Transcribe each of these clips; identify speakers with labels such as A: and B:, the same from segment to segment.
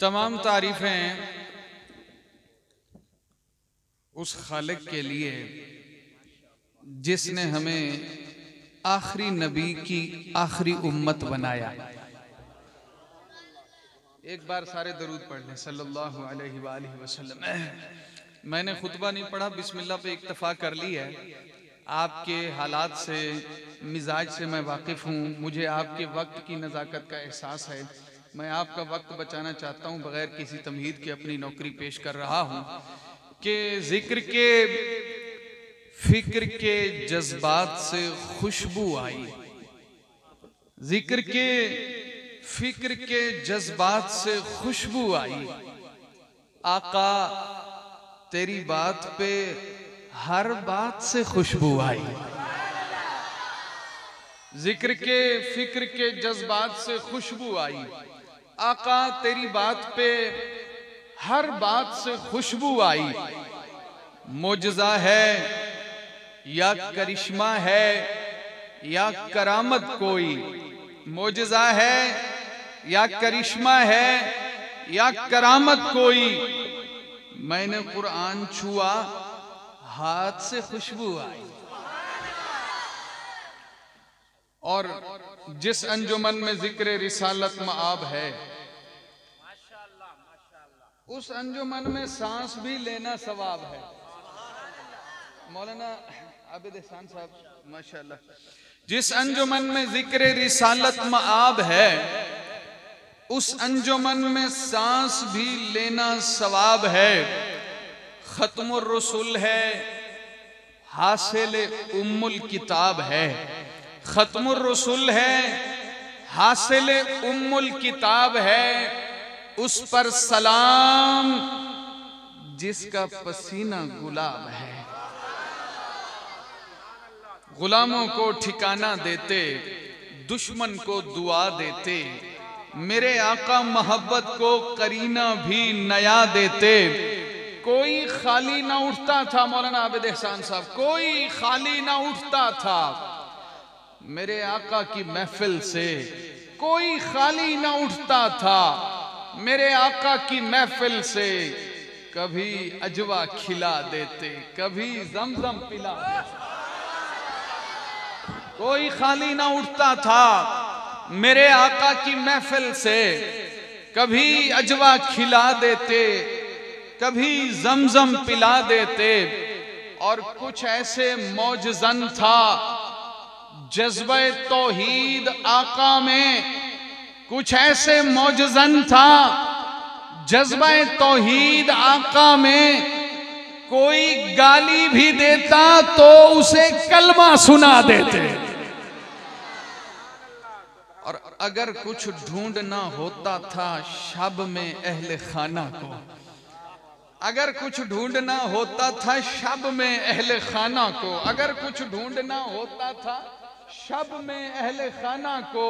A: तमाम तारीफें उस खालिक के लिए जिसने हमें आखिरी नबी की आखिरी उम्मत बनाया। एक बार सारे दरूद पढ़ लें। सल्लल्लाहु अलैहि वसल्लम। मैंने खुतबा नहीं पढ़ा, बिस्मिल्लाह पे इक्तफा कर ली है। आपके हालात से, मिजाज से मैं वाकिफ़ हूँ। मुझे आपके वक्त की नज़ाकत का एहसास है। मैं आपका वक्त बचाना चाहता हूँ, बगैर किसी तमहीद के अपनी नौकरी पेश कर रहा हूँ। कि ज़िक्र के, फ़िक्र के जज्बात से खुशबू आई। ज़िक्र के, फ़िक्र के जज्बात से खुशबू आई। आका तेरी बात पे हर बात से खुशबू आई। ज़िक्र के, फ़िक्र के जज्बात से खुशबू आई। आका, तेरी बात पे हर बात से खुशबू आई। मोजा है या करिश्मा है या करामत कोई। मोजा है या करिश्मा है या करामत कोई। मैंने कुरान छुआ, हाथ से खुशबू आई। और जिस अंजुमन में ज़िक्र रिसालत मआब है, उस अंजुमन में सांस भी लेना सवाब है। मौलाना आबिद एहसान साहब, माशाल्लाह। जिस अंजुमन में ज़िक्र रिसालत मआब है उस अंजुमन में सांस भी लेना सवाब है। खत्म रसुल है, हासिल उम्मुल किताब है। खत्म रसुल है, हासिल उम्मुल किताब है। उस पर सलाम, जिसका पसीना गुलाब है। गुलामों को ठिकाना देते, दुश्मन को दुआ देते। मेरे आका मोहब्बत को करीना भी नया देते। कोई खाली ना उठता था, मौलाना आबिद एहसान साहब। कोई खाली ना उठता था। मेरे आका की महफिल से कोई खाली ना उठता था। मेरे आका की महफिल से कभी अजवा खिला देते, कभी जमजम पिला कोई खाली ना उठता था। मेरे आका की महफिल से कभी अजवा खिला देते, कभी जमजम पिला देते, और कुछ ऐसे मौजजन था जज्ब तोहीद आका में, कुछ ऐसे मौजन था जज्ब तोहीद आका में, कोई गाली भी देता तो उसे कलमा सुना देते और अगर कुछ ढूंढना होता था शब में अहले खाना को, अगर कुछ ढूंढना होता था शब में अहले खाना को, अगर कुछ ढूंढना होता था शब में अहल खाना को,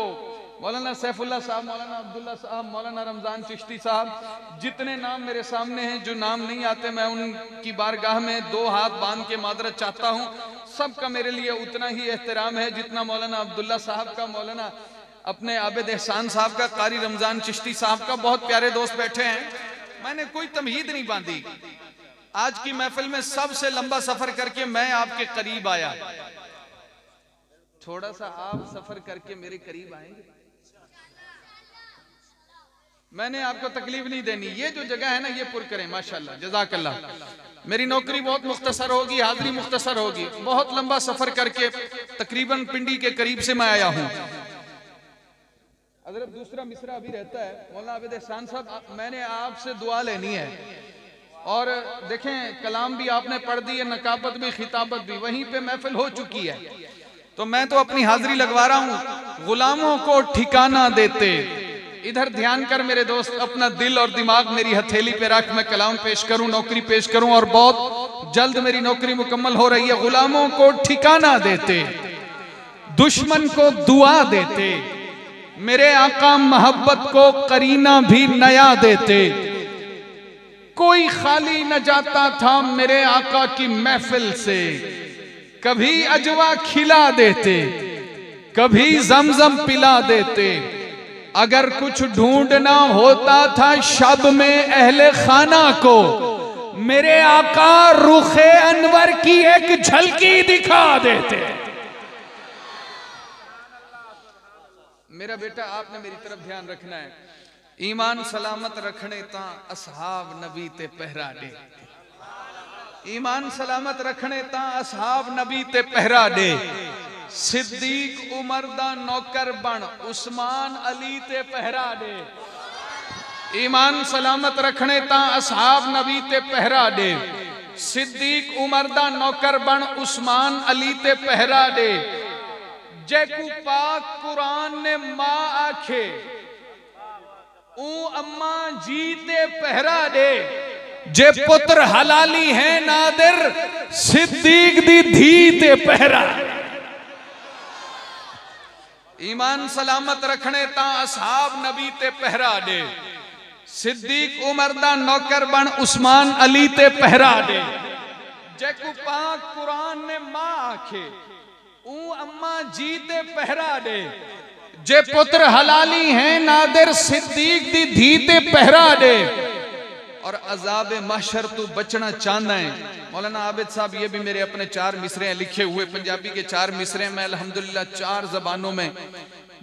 A: मौलाना सैफुल्ला साहब, मौलाना अब्दुल्ला साहब, मौलाना रमज़ान चिश्ती साहब, जितने नाम मेरे सामने हैं, जो नाम नहीं आते, मैं उनकी बारगाह में दो हाथ बाँध के मादरत चाहता हूँ, सबका मेरे लिए उतना ही एहतराम है जितना मौलाना अब्दुल्ला साहब का, मौलाना अपने आबिद एहसान साहब का, कारी रमज़ान चिश्ती साहब का बहुत प्यारे दोस्त बैठे हैं। मैंने कोई तमहीद नहीं बांधी। आज की महफिल में सबसे लंबा सफ़र करके मैं आपके करीब आया। थोड़ा सा आप सफ़र करके मेरे करीब आएँगे। मैंने आपको तकलीफ़ नहीं देनी। ये जो जगह है ना, ये पुर करें, माशाल्लाह जजाकल्ला मेरी नौकरी बहुत मुख्तसर होगी, हाजिरी मुख्तसर होगी। बहुत लंबा सफ़र करके तकरीबन पिंडी के करीब से मैं आया हूँ। अगर दूसरा मिसरा अभी रहता है। मौलाना आबिद एहसान साहब मैंने आपसे दुआ लेनी है। और देखें, कलाम भी आपने पढ़ दी है, नकाबत भी, खिताबत भी। वहीं पे महफिल हो चुकी है। तो मैं तो अपनी हाजिरी लगवा रहा हूँ। गुलामों को ठिकाना देते। इधर ध्यान कर मेरे दोस्त, अपना दिल और दिमाग मेरी हथेली पे रख। मैं कलाम पेश करूँ, नौकरी पेश करूँ और बहुत जल्द मेरी नौकरी मुकम्मल हो रही है। गुलामों को ठिकाना देते। दुश्मन को दुआ देते। मेरे आका मोहब्बत को करीना भी नया देते। कोई खाली न जाता था मेरे आका की महफिल से। कभी अजवा खिला देते, कभी जमजम पिला देते। अगर कुछ ढूंढना होता था शब में अहले खाना को, मेरे आका रुखे अनवर की एक झलकी दिखा देते। मेरा बेटा, आपने मेरी तरफ़ ध्यान रखना है। ईमान सलामत रखने ता असहाब नबी ते पहरा दे ईमान सलामत रखने ता असहाब नबी ते पहरा दे सिद्दीक उमर दा नौकर बन उस्मान अली ते पहरा दे ईमान सलामत रखने ता असहाब नबी ते पहरा दे सिद्दीक उमर दा नौकर बन उस्मान अली ते पहरा दे जैकू पाक कुरान ने माँ आखे ऊ अम्मा जी ते पहरा दे। जे पुत्र हलाली है नादिर सिद्दीक दी धी ते पहरा। ईमान सलामत रखने ता असहाब नबी ते पहरा दे। सिद्दीक उमर दा नौकर बन उस्मान अली ते पहरा दे। जैकू पाक कुरान ने माँ आखे ऊ अम्मा जी ते पहरा दे। जे पुत्र हलाली हैं नादिर सिद्दीक दी धी ते पहरा दे। और अजाब महशर तू बचना चाहना है। मौलाना आबिद साहब ये भी मेरे अपने चार मिसरे लिखे हुए पंजाबी के चार मिसरे मैं अल्हम्दुलिल्लाह चार जबानों में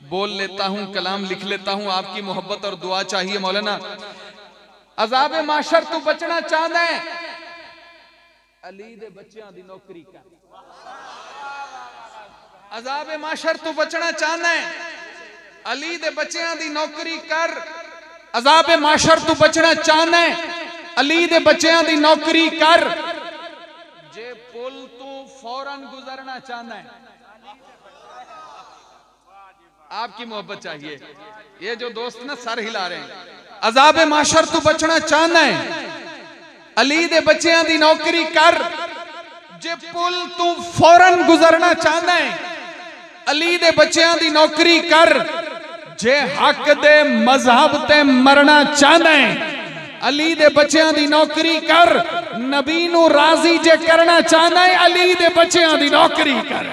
A: बोल लेता हूँ कलाम लिख लेता हूँ। आपकी मोहब्बत और दुआ चाहिए मौलाना। अजाब माशर तू बचना चाहना है। अली दे बच्चों की नौकरी कर। अजाब माशर तू बचना चाहना है। अली दे बच्चों की नौकरी कर। अजाब माशर तू बचना चाहना है। अली दे बच्चों की नौकरी कर। जे पुल तू फ़ौरन गुजरना चाहना है। आपकी मोहब्बत चाहिए। ये जो दोस्त ना सर हिला रहे हैं। अजाब माशर तू बचना चाहना है। अली दे बच्चों की नौकरी कर। जे पुल तू फ़ौरन गुजरना चाहना है। अली दे बच्चों की नौकरी कर। जे हक दे मज़हब ते मरना चाहना है, अली दे बच्चों की नौकरी कर। नबी नु राज़ी जे करना चाहना है, अली दे बच्चों की नौकरी कर।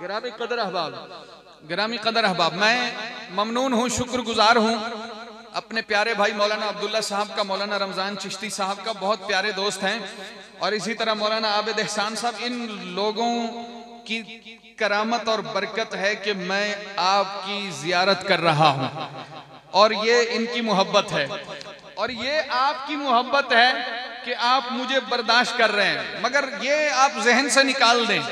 A: गिरामी कदर अहबाब, गिरामी कदर अहबाब, मैं ममनून हूँ, शुक्रगुजार हूँ। अपने प्यारे भाई मौलाना अब्दुल्ला साहब का, मौलाना रमज़ान चिश्ती साहब का बहुत प्यारे दोस्त हैं। और इसी तरह मौलाना आबिद एहसान साहब, इन लोगों की करामत और बरकत है कि मैं आपकी जियारत कर रहा हूँ। और ये इनकी मोहब्बत है। और ये आपकी मोहब्बत है कि आप मुझे बर्दाश्त कर रहे हैं। मगर ये आप जहन से निकाल दें।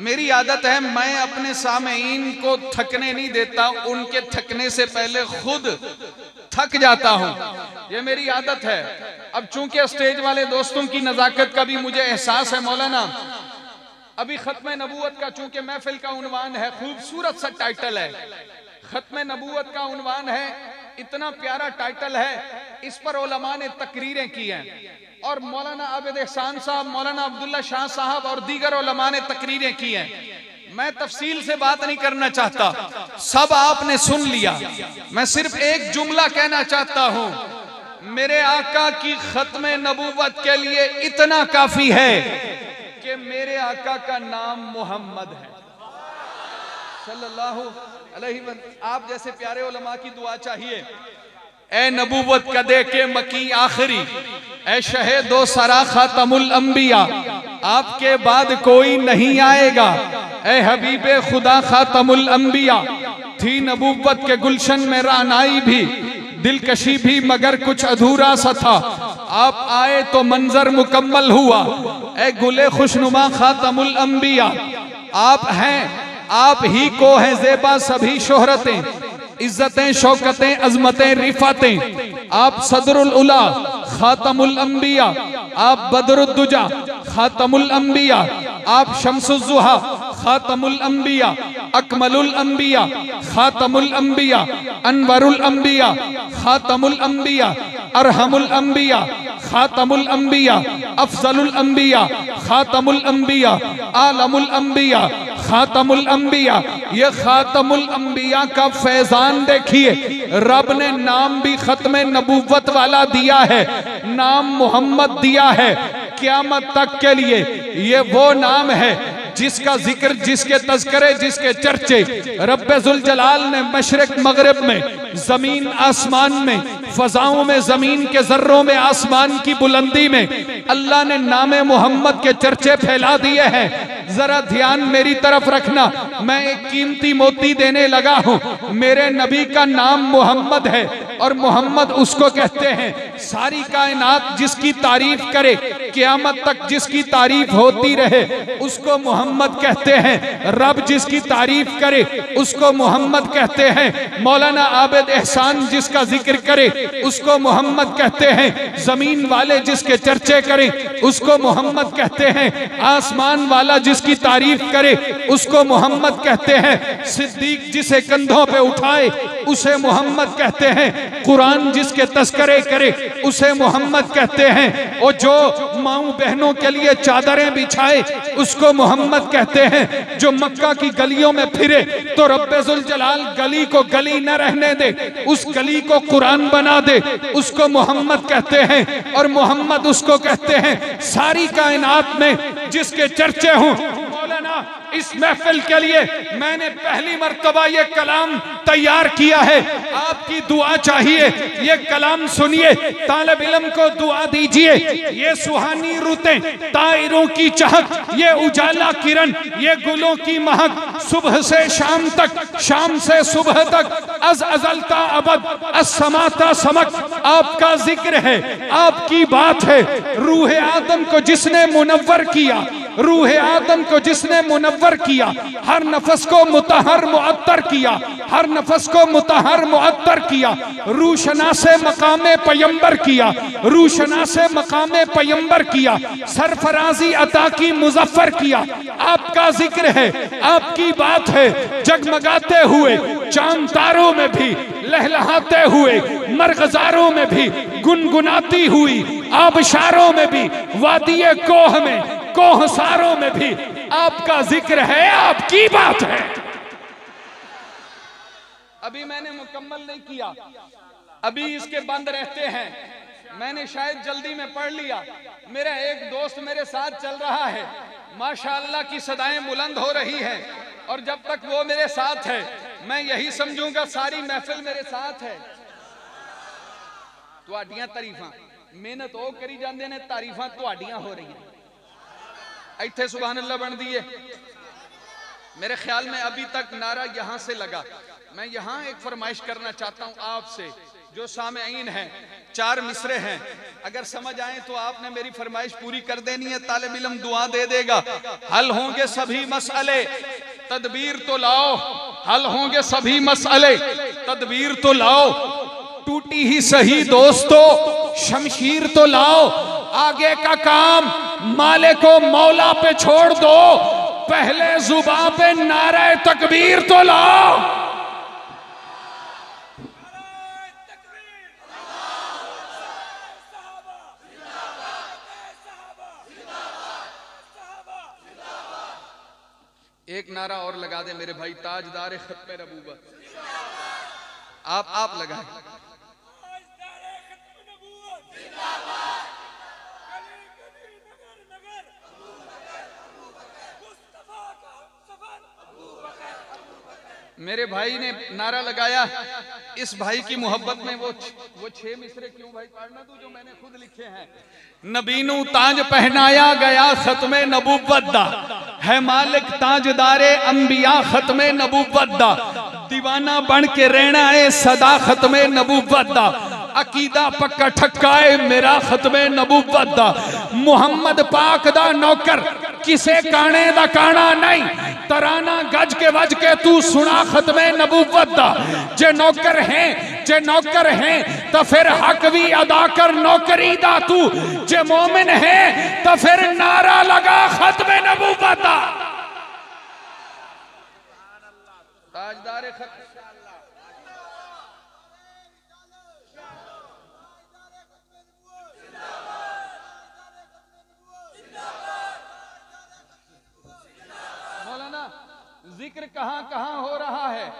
A: मेरी आदत है, मैं अपने सामीन को थकने नहीं देता, उनके थकने से पहले खुद थक जाता हूँ। ये मेरी आदत है। अब चूँकि स्टेज वाले दोस्तों की नजाकत का भी मुझे एहसास है, मौलाना, अभी खत्म नबूत का चूँकि महफिल का उनवान है, खूबसूरत सा टाइटल है। खत्म नबूत का उनवान है, इतना प्यारा टाइटल है, इस पर ओलमा ने तकरीरें की हैं। और मौलाना आबिद एहसान साहब, मौलाना अब्दुल्ला शाह साहब और दीगर ओलमा ने तकरीरें की हैं। मैं तफसील से बात नहीं करना चाहता। सब आपने सुन लिया। मैं सिर्फ़ एक जुमला कहना चाहता हूँ, मेरे आका की खत्म नबूवत के लिए इतना काफ़ी है कि मेरे आका का नाम मोहम्मद है। सल्लल्लाहु अलैहि आप जैसे प्यारे उलमा की दुआ चाहिए। ए नबूवत कदे के मकी आखिरी, ए शहे दो सरा खातमुल अंबिया, आपके बाद कोई नहीं आएगा। ए हबीब खुदा खातमुल अंबिया, थी नबूवत के गुलशन में रानाई भी, दिलकशी भी मगर कुछ अधूरा सा था। आप आए तो मंजर मुकम्मल हुआ। ए गुले खुशनुमा खातमुल अंबिया, आप हैं, आप ही को है जेबा सभी शोहरतें, इज्जतें, शौकतें, अजमतें, रिफातें। आप सदरुल उला, खातमुल अंबिया, आप बदरुद्दुजा, खातमुल अंबिया, आप शमसुजुहा खातमुल अंबिया, अकमलुल अंबिया, खातमुल अंबिया, अनवरुल अंबिया, खातमुल अंबिया, अरहमुल अंबिया, खातमुल अंबिया, अफजलुल अंबिया, खातमुल अंबिया, आलमुल अंबिया, खातमुल अंबिया। ये खातमुल अंबिया का फैजान देखिए, रब ने नाम भी खत्म नबूवत वाला दिया है, नाम मोहम्मद दिया है, क्यामत तक के लिए। ये वो नाम है जिसका ज़िक्र, जिसके तस्करे जिसके चर्चे रब्बुल जलाल ने मशरक मगरब में, ज़मीन आसमान में, फजाओं में, ज़मीन के जर्रों में, आसमान की बुलंदी में, अल्लाह ने नाम मोहम्मद के चर्चे फैला दिए हैं। जरा ध्यान मेरी तरफ़ रखना, मैं एक कीमती मोती देने लगा हूँ। मेरे नबी का नाम मोहम्मद है और मोहम्मद उसको कहते हैं सारी कायनात जिसकी तारीफ़ करे, क्यामत तक जिसकी तारीफ़ होती रहे, उसको मोहम्मद कहते हैं। रब जिसकी तारीफ़ करे, उसको मोहम्मद कहते हैं। मौलाना आबिद एहसान जिसका ज़िक्र करे, उसको मोहम्मद कहते हैं। ज़मीन वाले जिसके चर्चे करें, उसको मोहम्मद कहते हैं। आसमान वाला जिसकी तारीफ़ करे, उसको मोहम्मद कहते हैं। सिद्दीक जिसे कंधों पे उठाए, उसे मोहम्मद कहते हैं। कुरान जिसके तस्करे करे उसे मोहम्मद कहते हैं। और जो माऊ बहनों के लिए चादरें बिछाए, उसको मोहम्मद कहते हैं। जो मक्का की गलियों में फिरे तो रब्बुल जलाल गली को गली न रहने दे, उस गली को कुरान बना दे, उसको मोहम्मद कहते हैं। और मोहम्मद उसको कहते हैं, सारी कायनात में जिसके चर्चे हों इस महफिल के लिए मैंने पहली मरतबा ये कलाम तैयार किया है। आपकी दुआ चाहिए। ये कलाम सुनिए। तालब इलम को दुआ दीजिए। ये सुहानी रुते, तायरों की चहक, ये उजाला किरण, ये गुलों की महक, सुबह से शाम तक, शाम से सुबह तक, अज अजलता अबद असमाता समक, आपका ज़िक्र है, आपकी बात है। रूह आदम को जिसने मुनवर किया, रूह आदम को जिसने मुनव्वर किया, हर नफस को मुतहर मुअत्तर किया, हर नफस को मुतहर मुअत्तर किया, रूशना से मकाम पयंबर किया, रूशना से मकाम पयंबर किया, सरफराजी अता की मुजफ्फर किया। आपका ज़िक्र है, आपकी बात है, जगमगाते हुए चाँद तारों में भी, लहलहाते हुए, मरगजारों में भी, गुनगुनाती हुई, आबशारों में भी, वादिय कोह में, कोहसारों में भी आपका जिक्र है आपकी बात है अभी मैंने मुकम्मल नहीं किया अभी इसके बंद रहते हैं मैंने शायद जल्दी में पढ़ लिया मेरा एक दोस्त मेरे साथ चल रहा है माशाअल्लाह की सदाएं बुलंद हो रही है और जब तक वो मेरे साथ है मैं यही समझूंगा सारी महफिल मेरे साथ है ਤੁਹਾਡੀਆਂ ਤਾਰੀਫਾਂ ਮਿਹਨਤ ਉਹ ਕਰੀ ਜਾਂਦੇ ਨੇ ਤਾਰੀਫਾਂ ਤੁਹਾਡੀਆਂ ਹੋ ਰਹੀਆਂ इतने सुबह अल्लाह बन दी है मेरे ख्याल में अभी तक नारा यहाँ से लगा। मैं यहाँ एक फरमाइश करना चाहता हूँ आपसे, जो साम हैं, चार मिसरे हैं। अगर समझ आए तो आपने मेरी फरमाइश पूरी कर देनी है तालब इलम दुआ दे देगा। हल होंगे सभी मसले, तदबीर तो लाओ। हल होंगे सभी मसले, तदबीर तो लाओ। टूटी ही सही, दोस्तों। शमशीर तो लाओ। आगे का काम माले को मौला पे छोड़ दो। पहले जुबा पे नारे तकबीर तो लाओ। एक नारा और लगा दे मेरे भाई ताजदार खत्म नबूबत आप आप लगाए मेरे भाई ने नारा लगाया। इस भाई की मोहब्बत में वो वो छह मिसरे क्यों भाई? पढ़ना तू जो मैंने खुद लिखे हैं। नबीनू ताज पहनाया गया खत्म नबूबत है मालिक ताजदारे अंबिया खत्म नबूबत दीवाना बन के रहना है सदा खत्म नबूबत अकीदा पक्का ठक्काए मेरा खत्म नबूबत मुहम्मद पाक दा नौकर, किसे काने दा काना नहीं? तराना गज के वज के तू सुना खत्म नबूबत जे नौकर हैं, जे नौकर हैं तो फिर हक भी अदा कर नौकरी दा तू। जे मोमिन है तो फिर नारा लगा खत्म नबूबत ताजदार खत्म ज़िक्र कहाँ कहाँ हो रहा है?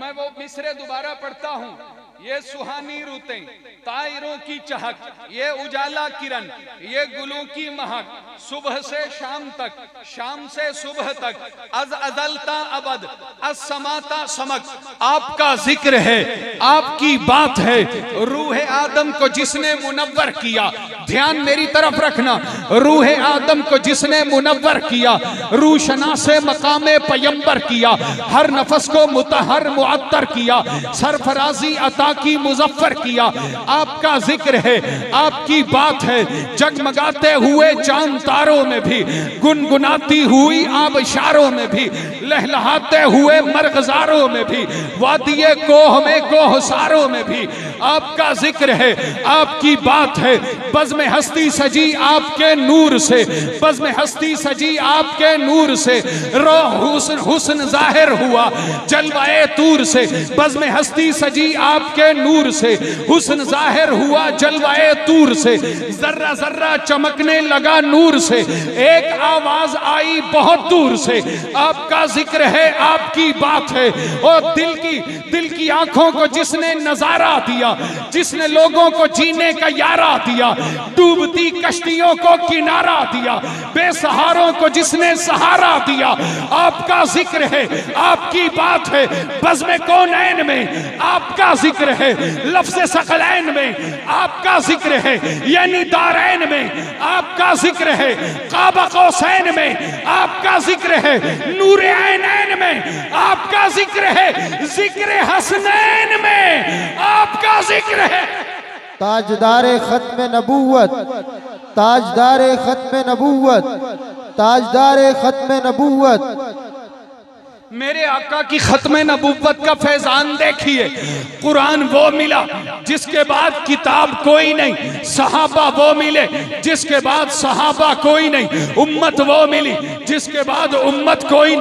A: मैं वो मिसरे दोबारा पढ़ता हूँ। ये सुहानी रुतें, तायरों की चहक, ये उजाला किरण, ये गुलों की महक। सुबह से शाम तक, शाम से सुबह तक, अज अजलता अबद, अज समाता समक। आपका ज़िक्र है, आपकी बात है। रूह आदम को जिसने मुनव्वर किया ध्यान मेरी तरफ़ रखना। रूह आदम को जिसने मुनवर किया रूशना से मकाम पयंबर किया, हर नफस को मुतहर, मुअत्तर किया, सरफराजी अता की मुजफ्फर किया। आपका ज़िक्र है, आपकी बात है, जगमगाते हुए चाँद तारों में भी, गुनगुनाती हुई आबशारों में भी लहलहाते हुए मरगजारों में भी, वादिये कोह में, कोहसारों में भी। आपका ज़िक्र है, आपकी बात है। बज में हस्ती सजी आपके नूर से। बज में हस्ती सजी आपके नूर से। रो हुस्न हुस्न ज़ाहिर हुआ जलवाए तूर से। बज में हस्ती सजी आपके नूर से। हुस्न ज़ाहिर हुआ जलवाए तूर से। जर्रा जर्रा चमकने लगा नूर से। एक आवाज़ आई बहुत दूर से। आपका ज़िक्र है, आपकी बात है। और दिल की दिल की आँखों को जिसने नज़ारा दिया, जिसने लोगों को जीने का यारा दिया, डूबती कश्तियों को किनारा दिया, बेसहारों को जिसने सहारा दिया, आपका ज़िक्र है, आपकी बात है। बज में कौन में आपका ज़िक्र है, लफ्ज सकलैन में आपका ज़िक्र है, यानी दारैन में आपका ज़िक्र है, काबा कौसैन में आपका ज़िक्र है नूर ऐनैन में। आपका ज़िक्र है ज़िक्र हसनैन में। आपका ज़िक्र है।
B: ताजदार ख़त्म नबूवत ताजदार ख़त्म नबूवत ताजदार ख़त्म नबूवत।
A: मेरे आका की खत्म नबूवत का फैजान देखिए। कुरान वो मिला जिसके बाद किताब कोई नहीं सहाबा वो मिले जिसके बाद सहाबा कोई नहीं उम्मत वो मिली जिसके बाद उम्मत कोई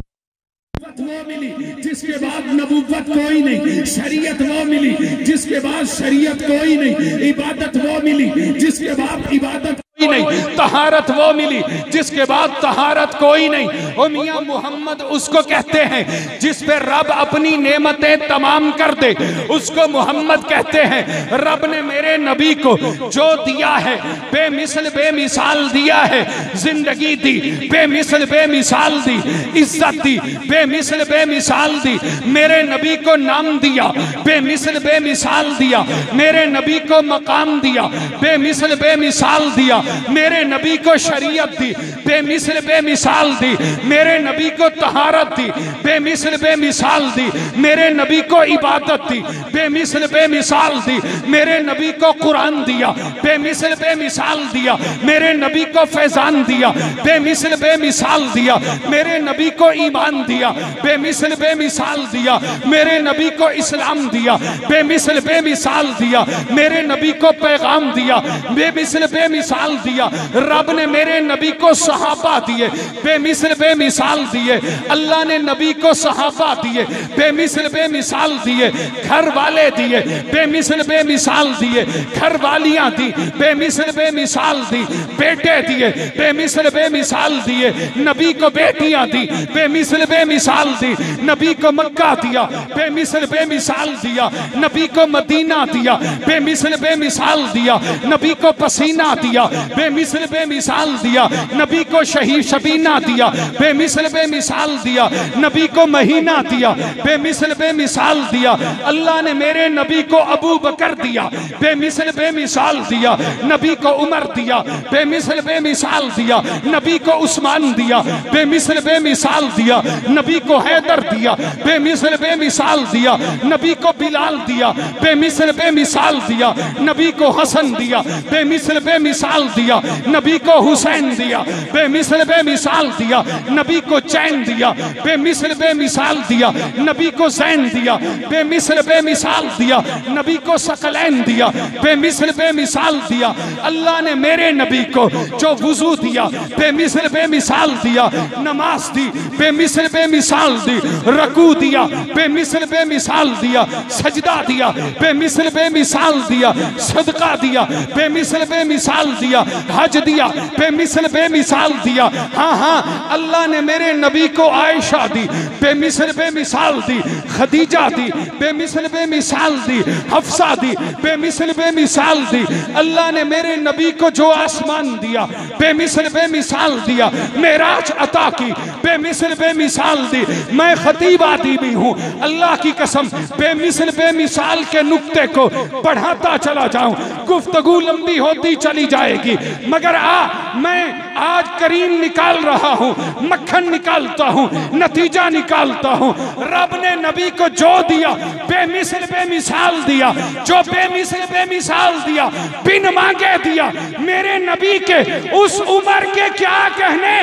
A: नहीं वो मिली, जिसके बाद नबूवत कोई नहीं, शरीयत वो मिली, जिसके बाद शरीयत कोई नहीं, इबादत वो मिली, जिसके बाद इबादत कोई नहीं। तहारत वो मिली जिसके बाद तहारत कोई नहीं। ओ मियाँ मोहम्मद, उसको कहते हैं, जिस पे रब अपनी नेमतें तमाम कर दे, उसको मोहम्मद कहते हैं, रब ने मेरे नबी को जो दिया है, बेमिसल बेमिसाल दिया है, ज़िंदगी दी, बेमिसल बेमिसाल दी, इज़्ज़त दी, बेमिसल बेमिसाल दी, मेरे नबी को नाम दिया, बेमिसल बेमिसाल दिया, मेरे नबी को मकाम दिया, बेमिसल बेमिसाल दिया मेरे नबी को शरीयत दी, बेमिसल, बेमिसाल दी। मेरे नबी को तहारत दी, बेमिसल, बेमिसाल दी। मेरे नबी को इबादत दी, बेमिसल, बेमिसाल दी। मेरे नबी को कुरान दिया, बेमिसल, बेमिसाल दिया। मेरे नबी को फैजान दिया, बेमिसल, बेमिसाल दिया। मेरे नबी को ईमान दिया, बेमिसल, बेमिसाल दिया। मेरे नबी को इस्लाम दिया, बेमिसल, बेमिसाल दिया। मेरे नबी को पैगाम दिया, बेमिसल, बेमिसाल दिया। रब ने मेरे नबी को सहाबा दिए बेमिसल बेमिसाल दिए। अल्लाह ने नबी को सहाबा दिए बेमिसल बेमिसाल दिए। घर वाले दिए बेमिसल बेमिसाल दिए। घर वालियाँ दी बेमिसल बेमिसाल दी। बेटे दिए बेमिसल बेमिसाल दिए। नबी को बेटियाँ दी बेमिसल बेमिसाल दी। नबी को मक्का दिया बेमिसल बेमिसाल दिया। नबी को मदीना दिया बेमिसल बेमिसाल दिया। नबी को पसीना दिया बेमिसल, बेमिसाल दिया। नबी को शहीद शबीना दिया। बेमिसल, बेमिसाल दिया। नबी को महीना दिया। बेमिसल, बेमिसाल दिया। अल्लाह ने मेरे नबी को अबू बकर दिया। बेमिसल, बेमिसाल दिया। नबी को उमर दिया। बेमिसल, बेमिसाल दिया। नबी को उस्मान दिया। बेमिसल, बेमिसाल दिया। नबी को हैदर दिया। बेमिसल, बेमिसाल दिया। नबी को बिलाल दिया। बेमिसल, बेमिसाल दिया। नबी को हसन दिया। बेमिसल, बेमिसाल दिया, नबी को हुसैन दिया, बेमिसल, बेमिसाल दिया, नबी को चैन दिया, बेमिसल, बेमिसाल दिया, नबी को जैन दिया, बेमिसल, बेमिसाल दिया, नबी को सकलैन दिया, बेमिसल, बेमिसाल दिया। अल्लाह ने मेरे नबी को जो वज़ू दिया, बेमिसल, बेमिसाल दिया, नमाज़ दी, बेमिसल, बेमिसाल दी, रकू दिया, बेमिसल, बेमिसाल दिया, सजदा दिया, बेमिसल, बेमिसाल दिया, सदका दिया, बेमिसल, बेमिसाल दिया हज दिया,
C: बेमिसल, बेमिसाल दिया। हाँ हाँ अल्लाह ने मेरे नबी को आयशा दी, बेमिसल, बेमिसाल दी, खदीजा दी, बेमिसल, बेमिसाल दी, हफ्सा दी, बेमिसल, बेमिसाल दी। अल्लाह ने मेरे नबी को जो आसमान दिया, बेमिसल, बेमिसाल दिया, मेराज अता की, बेमिसल, बेमिसाल दी। मैं खतीब आदि भी हूँ, अल्लाह की कसम, बेमिसल, बेमिसाल के नुक्ते को बढ़ाता चला जाऊँ, गुफ्तगु लंबी होती चली जाएगी मगर आ, मैं आज करीम निकाल रहा हूँ, मक्खन निकालता हूँ, नतीजा निकालता हूँ। रब ने नबी को जो दिया, बेमिसल बेमिसाल दिया, जो बेमिसल बेमिसाल दिया, बिन मांगे दिया, मेरे नबी के, उस उम्र के क्या कहने?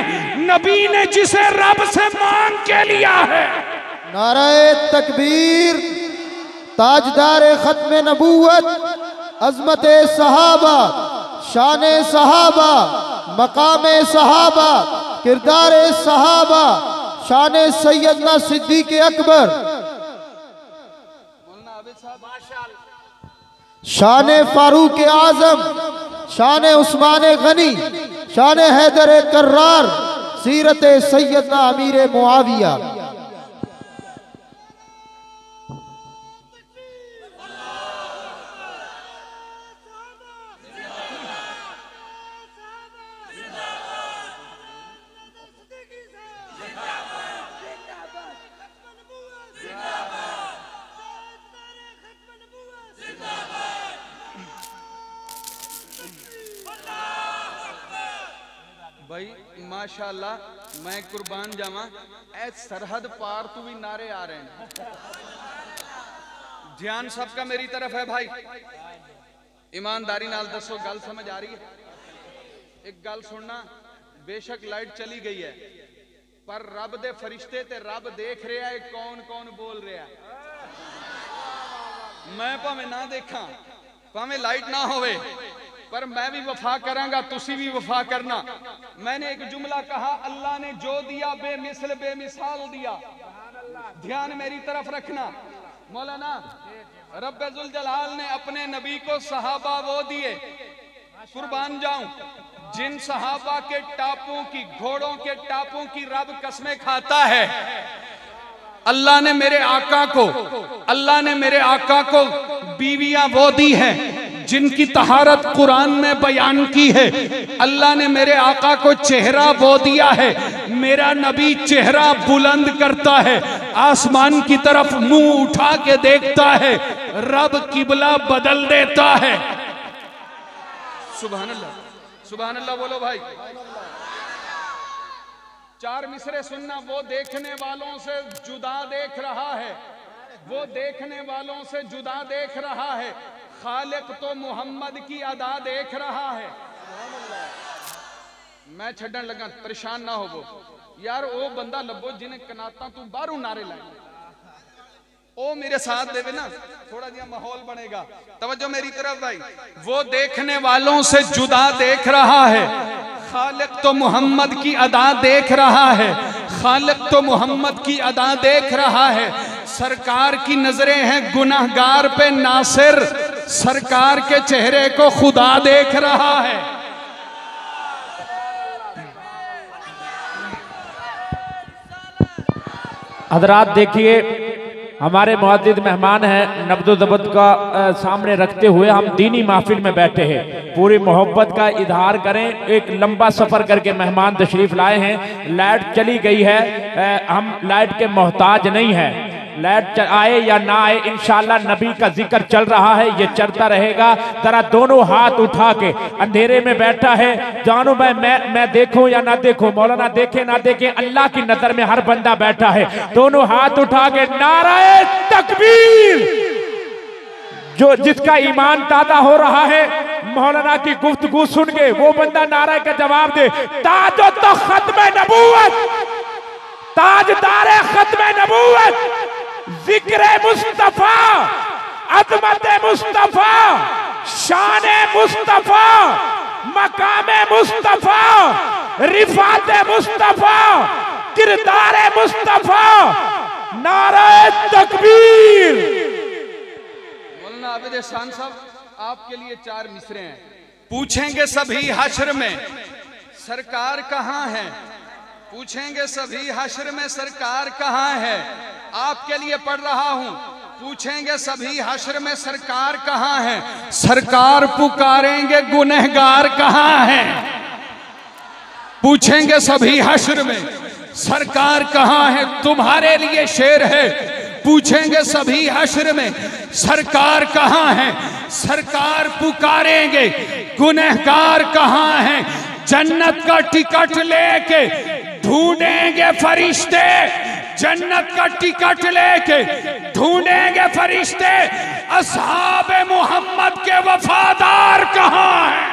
C: नबी ने जिसे रब से मांग के लिया है।
B: नाराए तकबीर ताजदार खत्म नबूवत अजमत सहाबा शान सहाबा, मकाम सहाबा, किरदार सहाबा, शान सैदना सिद्दीक अकबर। शान फारूक आज़म, शान उस्मान गनी, शान हैदर कर्रार सीरत सैदना अमीर मुआविया।
A: माशाल्लाह मैं कुर्बान जावा सरहद पार तू भी नारे आ रहे हैं। ध्यान सबका मेरी तरफ़ है भाई। ईमानदारी नाल दसो, गल समझ आ रही है? एक गल सुनना, बेशक लाइट चली गई है, पर रब दे फरिश्ते ते रब देख रहा है कौन कौन बोल रहा है। मैं भावे ना देखा, भावे लाइट ना होवे। पर मैं भी वफा करांगा, तुसी भी वफा करना। मैंने एक जुमला कहा, अल्लाह ने जो दिया, बेमिसल, बेमिसाल दिया। ध्यान मेरी तरफ़ रखना। मौलाना रब्बुल जलाल ने अपने नबी को सहाबा वो दिए। कुर्बान जाऊँ। जिन सहाबा के टापों की, घोड़ों के टापों की रब कस्में खाता है, अल्लाह ने मेरे आका को, अल्लाह ने मेरे आका को बीवियाँ वो दी है। जिनकी तहारत कुरान में बयान की है, अल्लाह ने मेरे आका को चेहरा बो दिया है, मेरा नबी चेहरा बुलंद करता है, आसमान की तरफ़ मुँह उठा के देखता है, रब किबला बदल देता है। सुबह अल्लाह सुबह बोलो भाई। चार मिसरे सुनना, वो देखने वालों से जुदा देख रहा है, वो देखने वालों से जुदा देख रहा है। खालिक तो मोहम्मद की अदा देख रहा है। मैं छड़न लगा, परेशान ना हो वो यार वो बंदा लभो जिन्हें कनाता तू बारू नारे लाए। ओ मेरे साथ देवे ना, थोड़ा जिया माहौल बनेगा। तवज्जो मेरी तरफ़, भाई। वो देखने वालों से जुदा देख रहा है। खालिक तो मोहम्मद की अदा देख रहा है। खालिक तो मोहम्मद की अदा देख रहा है। सरकार की नज़रें हैं गुनाहगार पे नासिर। सरकार के चेहरे को खुदा देख रहा है।
D: हजरात देखिए, हमारे मुआजिद मेहमान हैं नब्दो जबत का सामने रखते हुए हम दीनी महफिल में बैठे हैं। पूरी मोहब्बत का इजहार करें, एक लंबा सफ़र करके मेहमान तशरीफ़ लाए हैं। लाइट चली गई है हम लाइट के मोहताज नहीं हैं। लाइट आए या ना आए, इंशाल्लाह नबी का ज़िक्र चल रहा है, ये चलता रहेगा। जरा दोनों हाथ उठा के अंधेरे में बैठा है। जानो मैं मैं मैं देखूँ या ना देखूँ? मौलाना देखे ना देखे, अल्लाह की नज़र में हर बंदा बैठा है। दोनों हाथ उठा के नाराय तकबीर। जो, जिसका ईमान ताज़ा हो रहा है, मौलाना की गुफ्तगु सुन के वो बंदा नारा का जवाब दे, ताजो तो खत्म नबूवत ताजदार खत्म नबूवत ज़िक्र मुस्तफ़ा अदमत मुस्तफ़ा, शान मुस्तफ़ा, मकाम मुस्तफ़ा, रिफात मुस्तफ़ा, किरदार मुस्तफ़ा, नारा तकबीर।
A: मौलाना एहसान साहब, आपके लिए चार मिसरे हैं। पूछेंगे सभी हश्र में, सरकार कहाँ है? पूछेंगे सभी, हश्र में सरकार कहाँ है? आपके लिए पढ़ रहा हूँ। पूछेंगे सभी, हश्र में सरकार कहाँ है? सरकार पुकारेंगे, गुनहगार कहाँ है? पूछेंगे सभी, हश्र में, सरकार कहाँ है? तुम्हारे लिए शेर है। पूछेंगे सभी, हश्र में, सरकार कहाँ है? सरकार पुकारेंगे, गुनहगार कहाँ है? जन्नत का टिकट लेके ढूंढेंगे फरिश्ते, जन्नत का टिकट लेके। ढूंढेंगे फरिश्ते, असहाब मोहम्मद के वफादार कहाँ हैं?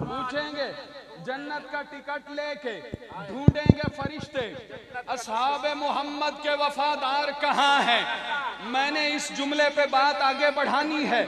A: पूछेंगे। जन्नत का टिकट लेके ढूंढेंगे फरिश्ते। असहाब मोहम्मद के वफादार कहाँ हैं? मैंने इस जुमले पे बात आगे बढ़ानी है।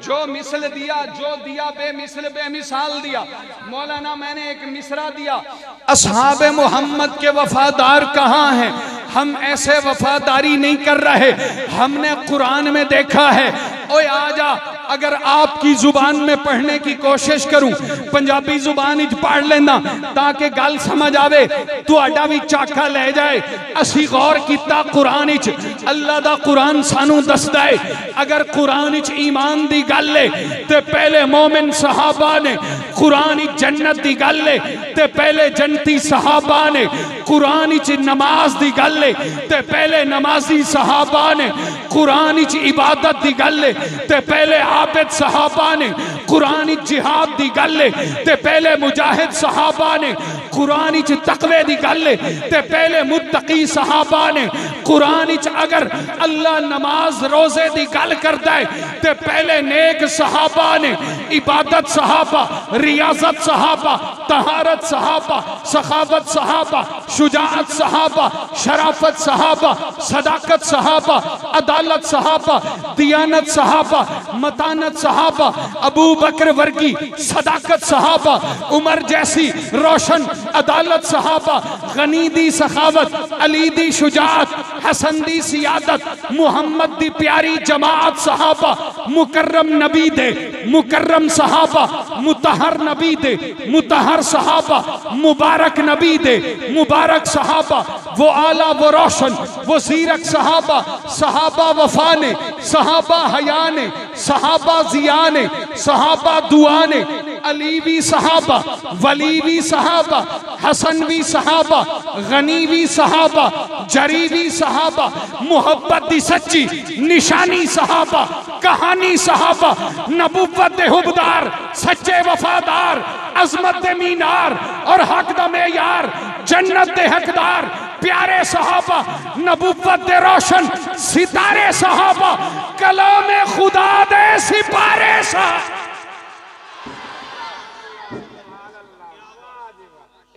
A: जो मिसल दिया, जो दिया, बेमिसल, बेमिसाल दिया। मौलाना, मैंने एक मिसरा दिया। असहाब मोहम्मद के वफादार कहाँ हैं? हम ऐसे वफादारी नहीं कर रहे। हमने कुरान में देखा है। ओए आजा अगर आपकी जुबान में पढ़ने की कोशिश करूं पंजाबी जुबान इच पढ़ लेना ताकि गल समझ आवे ਤੁਹਾਡਾ ਵੀ ਚਾਕਾ ਲੈ ਜਾਏ ਅਸੀਂ ਗੌਰ ਕੀਤਾ ਕੁਰਾਨ ਵਿੱਚ ਅੱਲਾ ਦਾ ਕੁਰਾਨ ਸਾਨੂੰ ਦੱਸਦਾ ਹੈ ਅਗਰ ਕੁਰਾਨ ਵਿੱਚ ਈਮਾਨ ਦੀ ਗੱਲ ਹੈ ਤੇ ਪਹਿਲੇ ਮੂਮਿਨ ਸਹਾਬਾ ਨੇ ਕੁਰਾਨ ਵਿੱਚ ਜੰਨਤ ਦੀ ਗੱਲ ਹੈ ਤੇ ਪਹਿਲੇ ਜੰਨਤੀ ਸਹਾਬਾ ਨੇ ਕੁਰਾਨ ਵਿੱਚ ਨਮਾਜ਼ ਦੀ ਗੱਲ ਹੈ ਤੇ ਪਹਿਲੇ ਨਮਾਜ਼ੀ ਸਹਾਬਾ ਨੇ ਕੁਰਾਨ ਵਿੱਚ ਇਬਾਦਤ ਦੀ ਗੱਲ ਹੈ ਤੇ ਪਹਿਲੇ आबिद सहाबा ने कुरान जिहाद की गल ते पहले मुजाहिद सहाबा ने कुरान च तकवे की गल ते पहले मुतकी सहाबा ने कुरान च अगर अल्लाह नमाज़, रोज़े की गल करता है, ते पहले नेक सहाबा ने इबादत सहाबा, रियाजत सहाबा, तहारत सहाबा, सखावत सहाबा शुजात सहाबा, शराफत सहाबा, सदाकत सहाबा, अदालत सहाबा, दियानत सहाबा मतानत सहाबा, अबू बकर वर्गी, सदाकत सहाबा, उमर जैसी रोशन अदालत सहाबा गनीदी सखावत अलीदी शुजात, हसन दी सियादत, मोहम्मद दी प्यारी जमात सहाबा, मुकर्रम नबी दे, मुकर्रम सहाबा मुतहर नबी दे, मुतहर सहाबा, मुबारक नबी दे, मुबारक सहाबा, वो आला, वो रोशन, वो सीरक सहाबा सहाबा वफा ने, सहाबा हया ने, सहाबा जिया ने, सहाबा दुआ ने अली भी सहाबा, वली भी सहाबा, हसन भी सहाबा, गनी भी सहाबा, जरी भी सहाबा, मोहब्बत दी सच्ची, निशानी सहाबा, कहानी सहाबा, नबुवत दे हुबदार, सच्चे वफादार, अजमत दे मीनार और हक दा मेयार, जन्नत दे हकदार, प्यारे सहाबा, नबुवत दे रोशन, सितारे सहाबा, कलाम खुदा दे सिपारे साहब।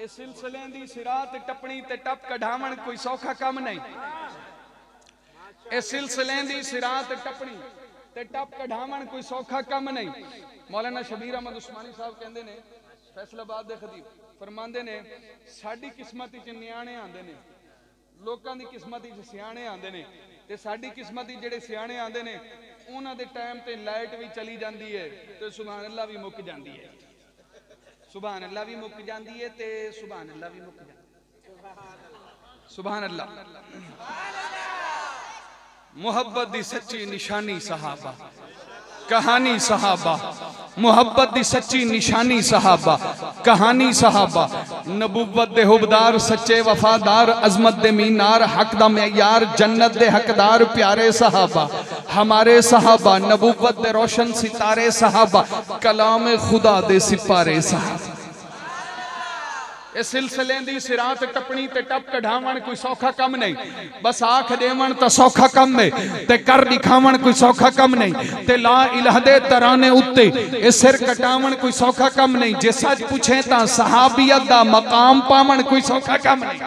A: ਇਹ ਸਿਲਸਿਲੇ ਦੀ ਸਿਰਾਤ ਟੱਪਣੀ ਤੇ ਟੱਪ ਕਢਾਵਣ ਕੋਈ ਸੌਖਾ ਕੰਮ ਨਹੀਂ। ਇਹ ਸਿਲਸਿਲੇ ਦੀ ਸਿਰਾਤ ਟੱਪਣੀ ਤੇ ਟੱਪ ਕਢਾਵਣ ਕੋਈ ਸੌਖਾ ਕੰਮ ਨਹੀਂ। ਮੌਲਾਨਾ ਸ਼ਬੀਰ ਅਹਿਮਦ ਉਸਮਾਨੀ ਸਾਹਿਬ ਕਹਿੰਦੇ ਨੇ, ਫੈਸਲਾਬਾਦ ਦੇ ਖਤੀਬ ਫਰਮਾਉਂਦੇ ਨੇ, ਸਾਡੀ ਕਿਸਮਤ ਵਿੱਚ ਨਿਆਣੇ ਆਉਂਦੇ ਨੇ। ਲੋਕਾਂ ਦੀ ਕਿਸਮਤ ਵਿੱਚ ਸਿਆਣੇ ਆਉਂਦੇ ਨੇ ਤੇ ਸਾਡੀ ਕਿਸਮਤ ਵਿੱਚ ਜਿਹੜੇ ਸਿਆਣੇ ਆਉਂਦੇ ਨੇ, ਉਹਨਾਂ ਦੇ ਟਾਈਮ ਤੇ ਲਾਈਟ ਵੀ ਚਲੀ ਜਾਂਦੀ ਹੈ ਤੇ ਸੁਭਾਨ ਅੱਲਾ ਵੀ ਮੁੱਕ ਜਾਂਦੀ ਹੈ। ਸੁਭਾਨ ਅੱਲਾ ਵੀ ਮੁੱਕ ਜਾਂਦੀ ਹੈ ਤੇ ਸੁਭਾਨ ਅੱਲਾ ਵੀ ਮੁੱਕ ਜਾਂਦੀ ਸੁਭਾਨ ਅੱਲਾ ਮੁਹੱਬਤ ਦੀ ਸੱਚੀ ਨਿਸ਼ਾਨੀ ਸਹਾਬਾ कहानी सहाबा मोहब्बत दी सच्ची निशानी सहाबा कहानी सहाबा नबुवत दे हुबदार सच्चे वफादार अजमत दे मीनार हक दा मेयार जन्नत दे हकदार प्यारे सहाबा हमारे सहाबा नबुवत दे रोशन सितारे सहाबा कलाम खुदा दे सिपारे सहाबा ਇਹ ਸਿਲਸਿਲੇ ਦੀ ਸਿਰਾਤ ਟੱਪਣੀ ਤੇ ਟੱਪ ਕਢਾਵਣ ਕੋਈ ਸੌਖਾ ਕੰਮ ਨਹੀਂ ਬਸ ਆਖ ਦੇਵਣ ਤਾਂ ਸੌਖਾ ਕੰਮ ਹੈ ਤੇ ਕਰ ਦਿਖਾਵਣ ਕੋਈ ਸੌਖਾ ਕੰਮ ਨਹੀਂ ਤੇ ਲਾ ਇਲਾਹ ਦੇ ਤਰਾਨੇ ਉੱਤੇ ਇਹ ਸਿਰ ਕਟਾਵਣ ਕੋਈ ਸੌਖਾ ਕੰਮ ਨਹੀਂ ਜੇ ਸੱਚ ਪੁੱਛੇ ਤਾਂ ਸਹਾਬੀਅਤ ਦਾ ਮਕਾਮ ਪਾਵਣ ਕੋਈ ਸੌਖਾ ਕੰਮ ਨਹੀਂ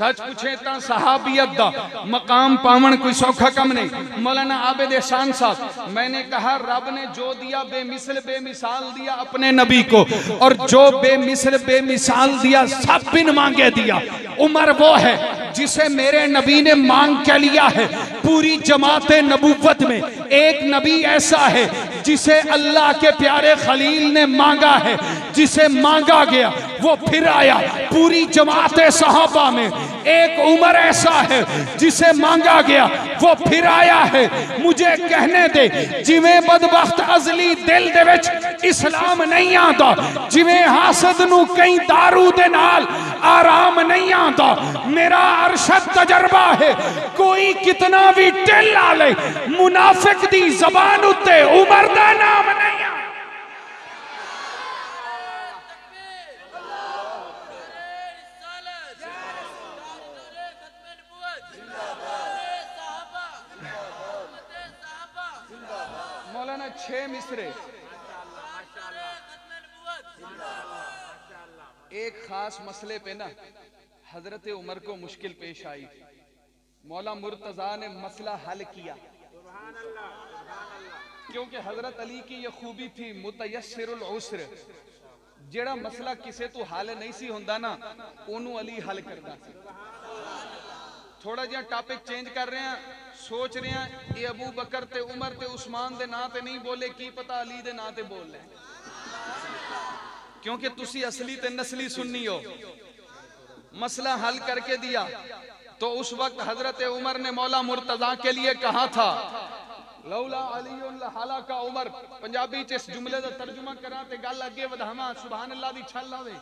A: सच पूछे तो सहाबियत दा। मकाम पावन कोई सौखा कम नहीं। मौलाना आबिद एहसान साहब, मैंने कहा, रब ने जो दिया बेमिसल, बेमिसाल दिया अपने नबी को, और जो बेमिसल, बेमिसाल दिया, सब बिन मांगे दिया। उमर वो है
C: जिसे मेरे नबी ने मांग के लिया है? पूरी जमात नबूवत में एक नबी ऐसा है जिसे अल्लाह के प्यारे खलील ने मांगा है, जिसे मांगा गया, वो फिर आया। पूरी जमात सहाबा में एक उमर ऐसा है जिसे मांगा गया, वो फिर आया है। मुझे कहने दे जिਵੇਂ बदबख्त अजली दिल दे विच इस्लाम नहीं आता जिਵੇਂ हासद नु कई दारू दे नाल आराम नहीं आता मेरा अरशद तजर्बा है, कोई कितना भी टिल ला ले, मुनाफिक दी जबान उत्ते उमर दा नाम
A: मिसरे। एक खास मसले पे ना हज़रत उमर को मुश्किल पेश आई। मौला मुर्तजा ने मसला हल किया। क्योंकि हज़रत अली की यह खूबी थी मुतयसर उसर। जेड़ा मसला किसे तो हल नहीं सी होंदा ना, ओनू अली हल करता थोड़ा जहा टॉपिक चेंज कर रहे हैं ਸੋਚ ਰਹੇ ਆ ਇਹ ਅਬੂ ਬਕਰ ਤੇ ਉਮਰ ਤੇ ਉਸਮਾਨ ਦੇ ਨਾਂ ਤੇ ਨਹੀਂ ਬੋਲੇ ਕੀ ਪਤਾ ਅਲੀ ਦੇ ਨਾਂ ਤੇ ਬੋਲ ਲੈ क्योंकि तुसी असली ते नस्ली सुन्नी हो मसला हल करके दिया तो उस वक्त हजरत उमर ने मौला मुर्तजा के लिए कहा था लौला अली हाला का उमर पंजाबी च इस जुमले का तर्जुमा करा ते गल अगे वधावा सुभान अल्लाह दी छल आवे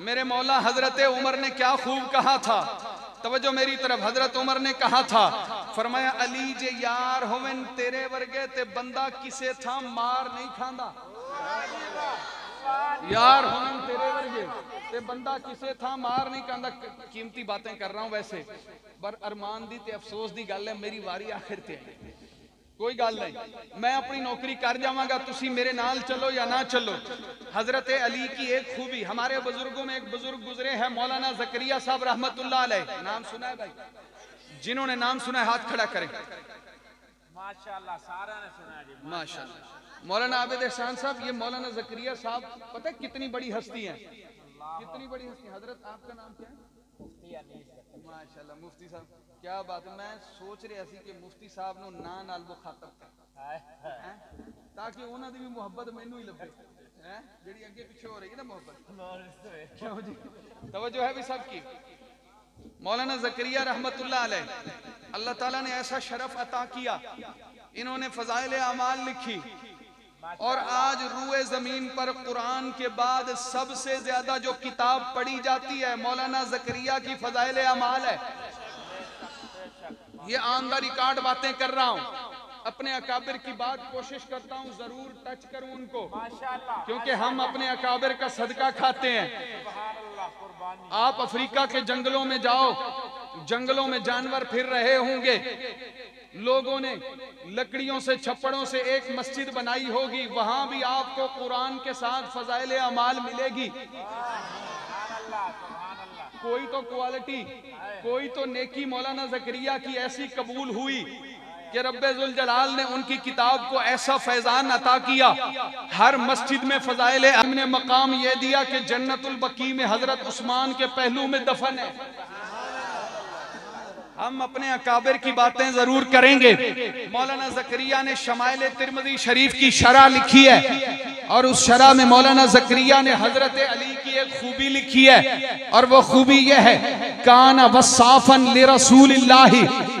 A: मेरे मौला हजरत उमर ने क्या खूब कहा था तवज्जो मेरी तरफ़, हज़रत उमर ने कहा था, फरमाया, अली जे यार होवन, तेरे वर्गे ते बंदा किसे था मार नहीं खांदा? यार होवन, तेरे वर्गे ते बंदा किसे था मार नहीं खांदा? कीमती बातें कर रहा हूँ वैसे, पर अरमान दी ते अफसोस दी गल है, मेरी वारी आखिर ते है। कोई गल नहीं। मैं अपनी नौकरी कर जावांगा तुसी मेरे नाल चलो या ना चलो। हज़रत अली की एक खूबी हमारे बुज़ुर्गों में एक बुज़ुर्ग गुजरे हैं मौलाना जकरिया साहब अलैह। नाम सुना है भाई? जिन्होंने नाम सुना है हाथ खड़ा करें।
D: माशाल्लाह सारा ने सुना जी
A: माशाल्लाह। मौलाना आबिद एहसान साहब ये मौलाना जकरिया साहब पता है कितनी बड़ी हस्ती हैं? कितनी बड़ी हस्ती हज़रत आपका नाम क्या है? माशाल्लाह मुफ्ती साहब। क्या बात है मैं सोच रहा सी कि मुफ्ती साहब ਨੂੰ ਨਾਂ ਨਾਲ ਮੁਖਾਤਬ ਕਰ ਹੈਂ? ਤਾਂ ਕਿ ਉਹਨਾਂ ਦੀ ਵੀ ਮੁਹੱਬਤ ਮੈਨੂੰ ਹੀ ਲੱਭੇ ਹੈ ਜਿਹੜੀ ਅੱਗੇ ਪਿੱਛੇ ਹੋ ਰਹੀ ਹੈ ਨਾ ਮੁਹੱਬਤ क्यों जी तवज्जो है भी सबकी मौलाना जकरिया रहमतुल्लाह अलैह अल्लाह ताला ने ऐसा शरफ अता किया इन्होंने फजाइल अमाल लिखी और आज रूए जमीन पर कुरान के बाद सबसे ज्यादा जो किताब पढ़ी जाती है मौलाना जकरिया की फजाइल अमाल है ये ऑन द रिकॉर्ड बातें कर रहा हूँ। अपने अकाबिर की बात कोशिश करता हूँ ज़रूर टच करूँ उनको। क्योंकि हम अपने अकाबिर का सदका खाते हैं। आप अफ्रीका के जंगलों में जाओ जंगलों में जानवर फिर रहे होंगे। लोगों ने लकड़ियों से छप्पड़ों से एक मस्जिद बनाई होगी। वहाँ भी आपको कुरान के साथ फजाइल अमाल मिलेगी कोई तो क्वालिटी कोई तो नेकी मौलाना जक्रिया की ऐसी कबूल हुई कि रब्बुल जलाल ने उनकी किताब को ऐसा फैजान अता किया। हर मस्जिद में फजाइल ने मकाम ये दिया कि जन्नतुल बकी में हज़रत उस्मान के पहलू में दफन है। हम अपने अकाबिर की बातें ज़रूर करेंगे। मौलाना जकरिया ने शमाइल तिरमदी शरीफ की शरह लिखी है और उस शरह में मौलाना जकरिया ने हज़रत अली की एक खूबी लिखी है और वो खूबी यह है, काना वसाफन ले रसूल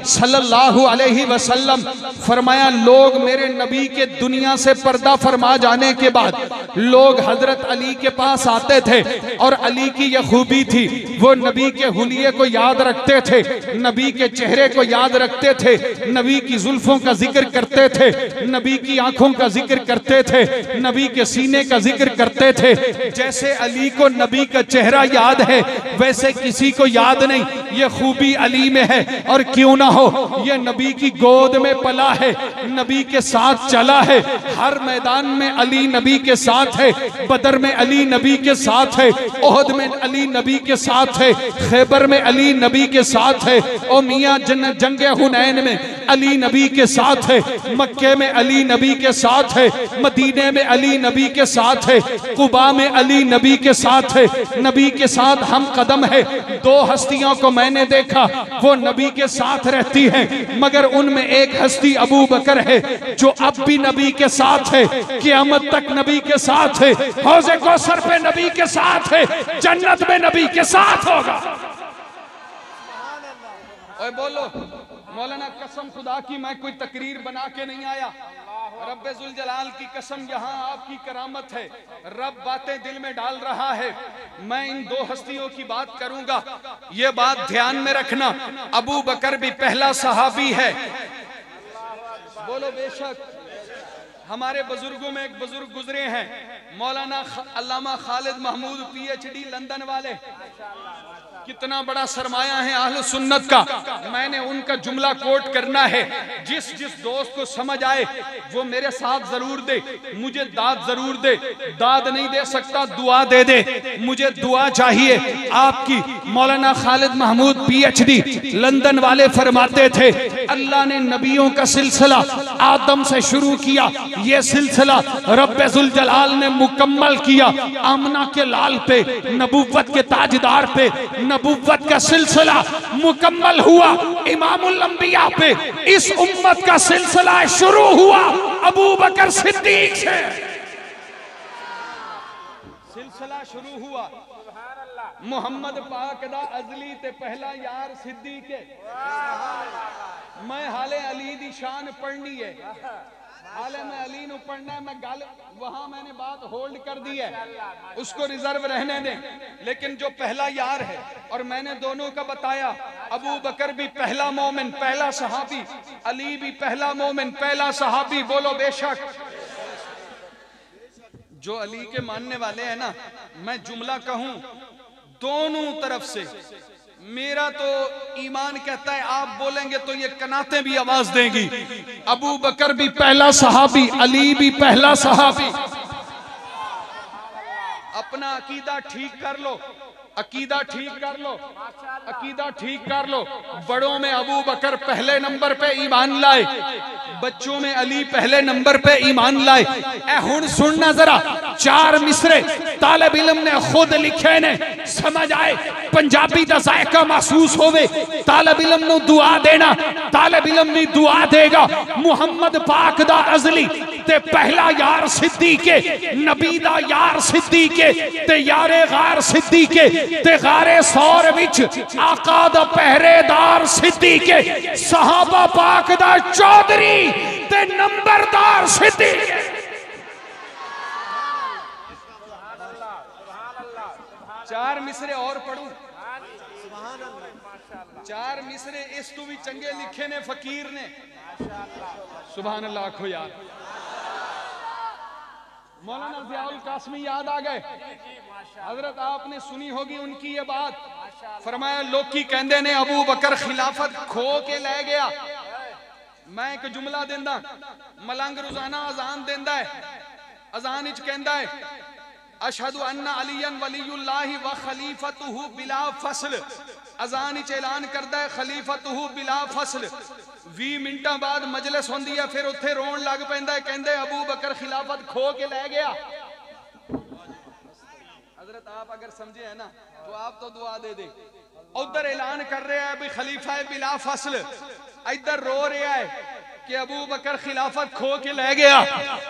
A: सल्लल्लाहु अलैहि वसल्लम, फरमाया, लोग मेरे नबी के दुनिया से पर्दा फरमा जाने के बाद, लोग हज़रत अली के पास आते थे और अली की यह खूबी थी, वो नबी के हुलिये को याद रखते थे, नबी के चेहरे को याद रखते थे, नबी की जुल्फों का ज़िक्र करते थे, नबी की आँखों का ज़िक्र करते थे, नबी के सीने का ज़िक्र करते थे, जैसे अली को नबी का चेहरा याद है, वैसे किसी को याद नहीं, ये खूबी अली में है और क्यों ना
C: हो ये नबी की गोद में पला है नबी के साथ चला है हर मैदान में अली नबी के साथ है बदर में अली नबी के साथ है ओहद में अली नबी के साथ है खैबर में अली नबी के साथ है ओ मियाँ जन जंग हुनैन में अली नबी के साथ है मक्के में अली नबी के साथ है मदीने में अली नबी के साथ है कुबा में अली नबी के साथ है नबी के साथ हम कदम है दो हस्तियों को मैंने देखा वो नबी के साथ रहती है, मगर उनमें एक हस्ती अबू बकर है, जो अब भी नबी के साथ है, क़यामत तक नबी के साथ है, हौजे कौसर पे नबी के साथ है, जन्नत में नबी के साथ होगा।
A: बोलो। मौलाना कसम खुदा की मैं कोई तकरीर बना के नहीं आया। रब जलाल की कसम यहाँ आपकी करामत है। रब बातें दिल में डाल रहा है। मैं इन दो हस्तियों की बात करूँगा। ये बात ध्यान में रखना। अबू बकर भी पहला सहाबी है। बोलो बेशक, हमारे बुज़ुर्गों में एक बुज़ुर्ग गुजरे हैं। मौलाना अल्लामा खालिद महमूद, पीएचडी, लंदन वाले। कितना बड़ा सरमाया है आहल सुन्नत का। मैंने उनका जुमला कोट करना है। जिस जिस दोस्त को समझ आए, वो मेरे साथ ज़रूर दे, मुझे दाद ज़रूर दे। दाद नहीं दे सकता, दुआ दे दे। मुझे दुआ चाहिए। आपकी मौलाना खालिद महमूद पीएचडी लंदन वाले फरमाते थे, अल्लाह ने नबियों का सिलसिला आदम से शुरू किया। ये सिलसिला रब्बुल जलाल ने मुकम्मल किया। आमना के लाल पे, नबूवत के ताजदार पे नबूवत का सिलसिला मुकम्मल हुआ। इमामुल अंबिया पे इस उम्मत का सिलसिला शुरू हुआ। अबू बकर सिद्दीक से। सिलसिला शुरू हुआ। मोहम्मद पाक दा अजली ते पहला यार सिद्दीक मैं हाले अली दी शान पढ़नी है। हाले मैं अली नु पढ़ना है मैं गल वहाँ मैंने बात होल्ड कर दी है। उसको रिज़र्व रहने दें। लेकिन जो पहला यार है और मैंने दोनों का बताया अबू बकर भी पहला मोमिन पहला सहाबी अली भी पहला मोमिन पहला सहाबी बोलो बेशक। जो अली के मानने वाले हैं ना मैं जुमला कहूँ दोनों तरफ़ से मेरा तो ईमान कहता है, आप बोलेंगे तो ये कनाते भी आवाज़ देंगी। अबू बकर भी पहला सहाबी, अली भी पहला सहाबी। अपना अकीदा ठीक कर लो। अकीदा ठीक कर लो, अकीदा ठीक कर लो। बड़ों में अबू बकर पहले नंबर पे ईमान लाए, बच्चों में अली पहले नंबर पे ईमान लाए। ए हुन सुनना जरा, चार मिसरे तालब इलम ने खुद लिखे ने, समझ आए, पंजाबी दा जायका महसूस होवे। तालब इलम नु दुआ देना, तालब इलम भी दुआ देगा। मुहम्मद पाक दा अजली ते पहला यार सिद्दीके नबी दा यार सिद्दीके ते यारे गार सिद्दीके ते गारे सौर विच आका दा पहरेदार सिद्दीके सहाबा पाक दा चौधरी ते नंबरदार सिद्दीके चार मिसरे और पढ़ू। चार मिसरे इस तू भी चंगे लिखे ने, फकीर ने। सुबह अल्लाह, आखो यार। मौलाना जियाउल कासमी याद आ गए। हज़रत आपने सुनी होगी उनकी ये बात। फरमाया लोकी कहंदे ने, अबू बकर खिलाफत खो के ले गया। मैं एक जुमला देंदा, मलंग रोज़ाना अजान देंदा है। अजान इच कहंदा है, अशहदु अन्ना अलियन वलीयुल्लाहि व खलीफतुहु बिला फ़सल। अजान इच ऐलान करदा है, खलीफतुहु बिला फ़सल। 20 मिनटा बाद मजलिस होंगी है फिर उत्थे रोन लग पैंदा है कहंदे अबू बकर खिलाफत खो के लै गया। हज़रत, आप अगर समझे है ना तो आप तो दुआ दे दे। उधर ऐलान कर रहे हैं भी खलीफा है बिला फ़सल। इधर रो रहा है। कि अबू बकर खिलाफत खो के ले गया।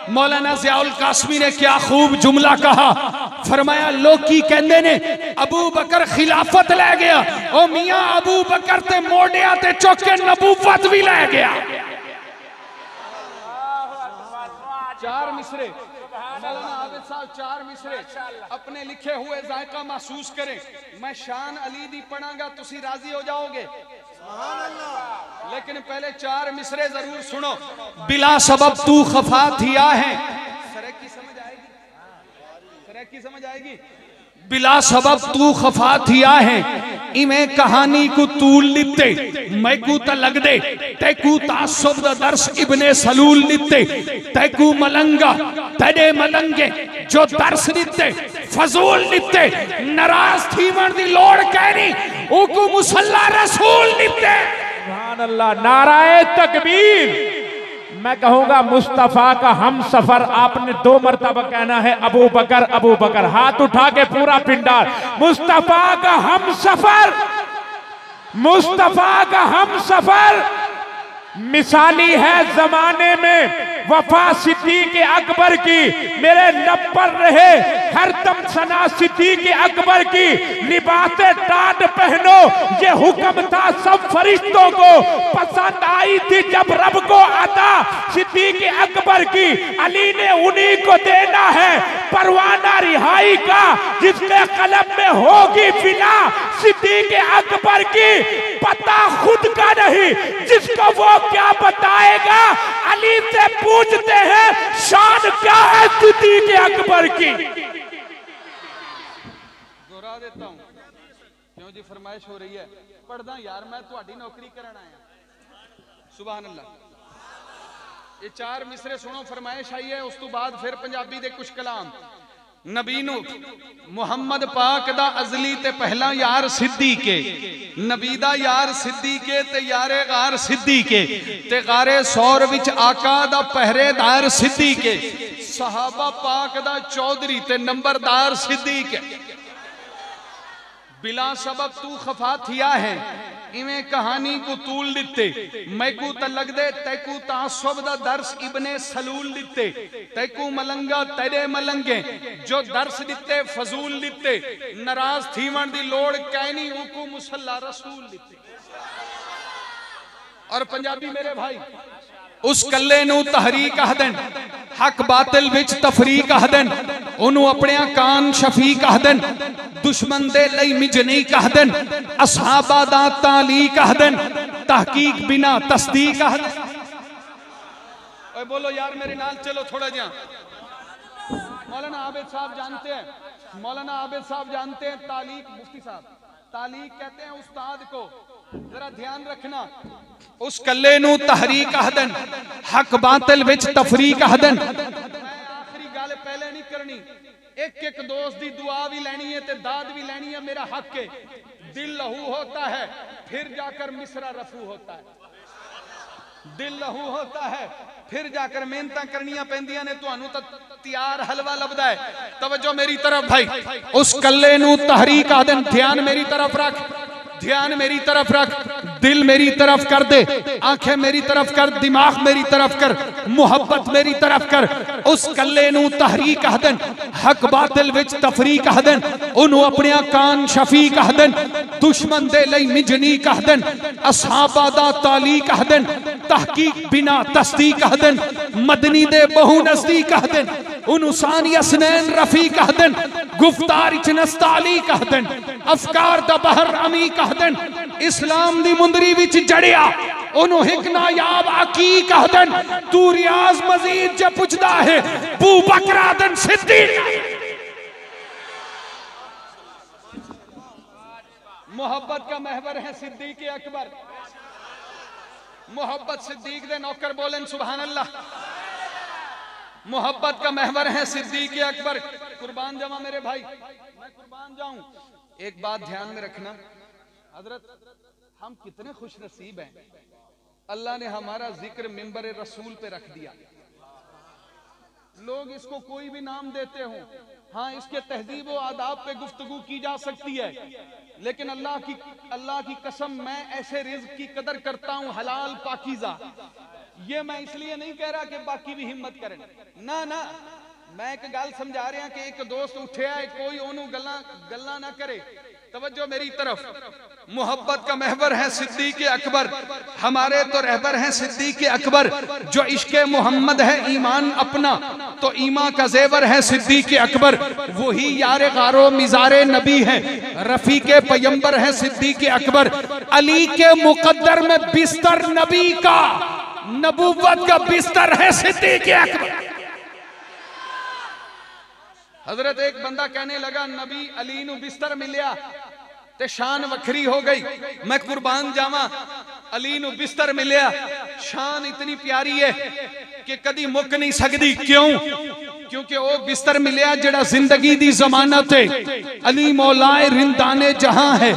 A: मौलाना जियाउल कासमी ने क्या खूब जुमला कहा। फरमाया, लोकी कहंदे ने, अबू बकर खिलाफत ले गया। ओ मियाँ अबू बकर ते मोडिया ते चुक नबूवत भी ले गया। चार मिसरे। साहब, चार मिसरे। अपने लिखे हुए जायका महसूस करें। मैं शान अली दी पढ़ांगा, तुसी राज़ी हो जाओगे। लेकिन पहले चार मिसरे ज़रूर सुनो। बिला सबब तू खफा थिया है। सरक की समझ आएगी? सरक की समझ आएगी? बिला सबब तू खफा थिया है।
C: इवें कहानी को तूल लिते मैकू ता लग दे तैकू तासुब दर्श इब्ने सलूल लिते तैकू मलंगा, तड़े मलंगे, जो दर्श लिते फजूल लिते नाराज़ थीवण दी लोड़ कहनी ओकू मुसल्ला रसूल लिते
D: सुभान अल्लाह नाराय तकबीर। मैं कहूँगा, मुस्तफ़ा का हम सफ़र, आपने दो मरतबा कहना है, अबू बकर अबू बकर। हाथ उठा के पूरा पिंडार मुस्तफ़ा का हम सफ़र, मुस्तफ़ा का हम सफ़र। मिसाली है जमाने में। वफा सिद्दीक अकबर की। मेरे लब पर रहे हर दम सना सिद्दीक अकबर की। लिबासे टाट पहनो। ये हुक्म था सब फरिश्तों को। पसंद आई थी जब रब को अदा सिद्दीक अकबर की। अली ने उन्हीं को देना है परवाना रिहाई का, जिसके कलम में होगी बिना सिद्दीक अकबर की। पता खुद का नहीं, जिसको वो क्या बताएगा? अली से पूछते हैं, शान क्या है स्थिति के अकबर की?
A: दोहरा देता हूँ। क्यों जी, फरमाइश हो रही है? पढ़दा यार, मैं थोड़ी नौकरी करना आया। सुबह अल्लाह ये चार मिसरे सुनो, फरमाइश आई है उस तो बाद फिर पंजाबी दे कुछ कलाम। नबीनू, मुहम्मद पाक का अजली ते पहला यार सिद्धी के नबीदा यार सिद्धी के ते यारे गार सिद्धी के ते गारे सौर विच आका दा पहरेदार सिद्धी के सहाबा पाक दा चौधरी ते नंबरदार सिद्धी के बिला सबब तू खफा थिया है इवें कहानी को तूल दिते मैकू तलग दे तैकू तासब दा दर्स इब्ने सलूल दिते तैकू मलंगा, तेरे मलंगे, जो दर्स दिते फजूल दिते नाराज़ थीवण दी लोड़ कैनी उको मुसल्ला रसूल दिते और पंजाबी मेरे भाई ਉਸ ਕੱਲੇ ਨੂੰ ਤਹਰੀਕ ਆਖਦਨ ਹਕ ਬਾਤਲ ਵਿੱਚ ਤਫਰੀਕ ਆਖਦਨ ਉਹਨੂੰ ਆਪਣਿਆਂ ਕਾਨ ਸ਼ਫੀਕ ਆਖਦਨ ਦੁਸ਼ਮਨ ਦੇ ਲਈ ਮਿਜਨੀ ਆਖਦਨ ਅਸਹਾਬਾ ਦਾ ਤਾਲੀਕ ਆਖਦਨ ਤਹਕੀਕ ਬਿਨਾ ਤਸਦੀਕ ਆਖਦਨ ਓਏ ਬੋਲੋ ਯਾਰ ਮੇਰੇ ਨਾਲ ਚਲੋ ਥੋੜਾ ਜਿਹਾ मौलाना आबिद साहब जानते हैं मौलाना आबिद साहब जानते हैं तालीक मुफ्ती साहब तालीक कहते हैं उस्ताद को जरा ध्यान रखना ਉਸ ਕੱਲੇ ਨੂੰ ਤਹਰੀਕ ਆਖਦਨ, ਹਕ ਬਾਤਲ ਵਿੱਚ ਤਫਰੀਕ ਆਖਦਨ। ਆਖਰੀ ਗੱਲ ਪਹਿਲੇ ਨਹੀਂ ਕਰਨੀ। ਇੱਕ ਇੱਕ ਦੋਸਤ ਦੀ ਦੁਆ ਵੀ ਲੈਣੀ ਹੈ ਤੇ ਦਾਦ ਵੀ ਲੈਣੀ ਹੈ, ਮੇਰਾ ਹੱਕ ਹੈ। ਦਿਲ ਲਹੂ ਹੋਤਾ ਹੈ, ਫਿਰ ਜਾਕਰ ਮਿਸਰਾ ਰਫੂ ਹੋਤਾ ਹੈ। ਦਿਲ ਲਹੂ ਹੋਤਾ ਹੈ, ਫਿਰ ਜਾਕਰ ਮਿਹਨਤਾਂ ਕਰਨੀਆਂ ਪੈਂਦੀਆਂ ਨੇ, ਤੁਹਾਨੂੰ ਤਾਂ ਤਿਆਰ ਹਲਵਾ ਲੱਭਦਾ ਹੈ। ਤਵੱਜੋ ਮੇਰੀ ਤਰਫ ਭਾਈ, ਉਸ ਕੱਲੇ ਨੂੰ ਤਹਰੀਕ ਆਦਨ ਧਿਆਨ ਮੇਰੀ ਤਰਫ ਰੱਖ। ध्यान मेरी तरफ़ रख, दिल मेरी तरफ़ कर दे, आँखें मेरी तरफ़ कर, दिमाग मेरी तरफ़ कर, मोहब्बत मेरी तरफ़ कर। उस कल्ले नहरी कह आदन हक बातिल विच कह देन ओनू अपने कान शफी कह देन, दुश्मन दे मिजनी आदन असहाबा दा कह आदन तहकीक बिना तस्दीक आदन मदनी दे बहु नज़दीक आदन ओनु सानी असनैन रफीक आदन गुफ्तार इच नस्तालीक आदन अफकार दा बहर अमीक आदन इस्लाम दी मुंदरी विच जड़िया ओनु हिक नायाब अकीक आदन तू रियाज मजीद जे पुछदा है, बू बकर आदन सिद्दीक मोहब्बत का महवर है सिद्दीक अकबर। मोहब्बत सिद्दीक दे नौकर बोलन सुबहान अल्लाह मोहब्बत का महवर है सिद्दीक अकबर। कुर्बान जावा मेरे भाई। मैं कुर्बान जाऊँ। एक बात ध्यान में रखना। हज़रत, हम कितने खुश नसीब हैं। अल्लाह ने हमारा ज़िक्र मेंबर रसूल पे रख दिया। लोग इसको कोई भी नाम देते हो। हाँ इसके तहजीब आदाब पे गुफ्तगु की जा सकती है। लेकिन अल्लाह की अल्लाह की कसम, मैं ऐसे रिज्क की कदर करता हूँ, हलाल पाकिजा। ये मैं इसलिए नहीं कह रहा कि बाकी भी हिम्मत करें। ना ना, मैं एक गल समझा रहा कि एक दोस्त उठिया है, कोई ओनू गल्ला गल्ला ना करे। तवज्जो मेरी तरफ़। मोहब्बत का महवर है सिद्दीक अकबर। हमारे तो रहबर हैं सिद्दीक अकबर, जो इश्क मोहम्मद है ईमान अपना। तो ईमा का जेवर है सिद्दीक अकबर। वही यार गारो मिजारे नबी है। रफी के पैम्बर है सिद्दीक अकबर। अली के मुकद्दर में बिस्तर नबी का। नबूवत का बिस्तर है सिद्दीक अकबर। हज़रत एक बंदा कहने लगा, नबी अली बिस्तर मिलिया। ਤੇ ਸ਼ਾਨ ਵੱਖਰੀ ਹੋ ਗਈ ਮੈਂ ਕੁਰਬਾਨ ਜਾਵਾਂ ਅਲੀ ਨੂੰ ਬਿਸਤਰ ਮਿਲਿਆ ਸ਼ਾਨ ਇਤਨੀ ਪਿਆਰੀ ਹੈ ਕਿ ਕਦੀ ਮੁੱਕ ਨਹੀਂ ਸਕਦੀ ਕਿਉਂ ਕਿਉਂਕਿ ਉਹ ਬਿਸਤਰ ਮਿਲਿਆ ਜਿਹੜਾ ਜ਼ਿੰਦਗੀ ਦੀ ਜ਼ਮਾਨਤ ਹੈ अली मौलाए रिंदाने जहां है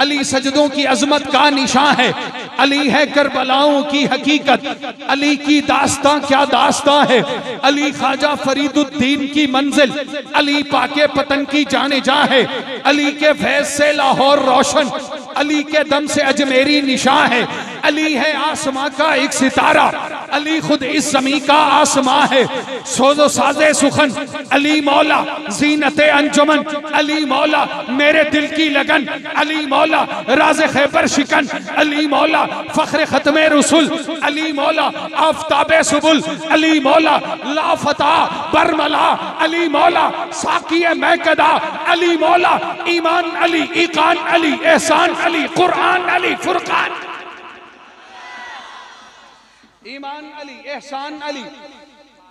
A: अली सजदों की अजमत का निशान है। अली है करबलाओं की हकीकत। अली की दास्तां क्या दास्तां है? अली ख्वाजा फरीदुद्दीन की मंजिल। अली पाके पतन की जाने जा है। अली के फैज से लाहौर रोशन। अली के दम से अजमेरी निशान है। अली है आसमां का एक सितारा। अली खुद इस जमी का आसमां है। सोजो साजे सुखन, अली मौला, जीनत अंजुमन, अली मौला, मेरे दिल की लगन, अली मौला, राज खैबर शिकन, अली मौला, फख्र खत्म रसुल, अली मौला, आफ्ताब सुबुल, अली मौला लाफता बरमला, अली मौला साकी मैकदा, अली मौला, ईमान अली, ईकान अली, एहसान अली कुरान अली, फुरकान। ईमान अली, एहसान अली।